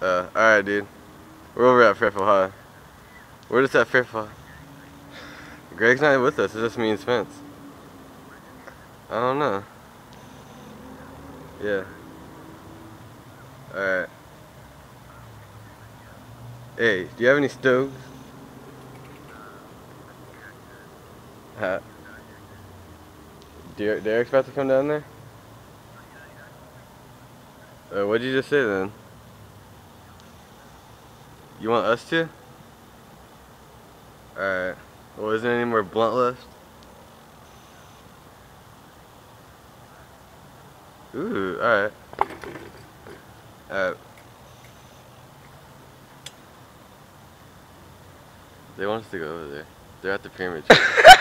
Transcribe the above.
Uh, alright, dude. We're over at Fairfield High. We're just at Fairfield. Greg's not with us. It's just me and Spence. I don't know. Yeah. Alright. Hey, do you have any stoves? Huh? Der Derek's about to come down there? Uh, what'd you just say then? You want us to? Alright. Well, isn't there any more blunt left? Ooh, alright. Alright. They want us to go over there. They're at the pyramid.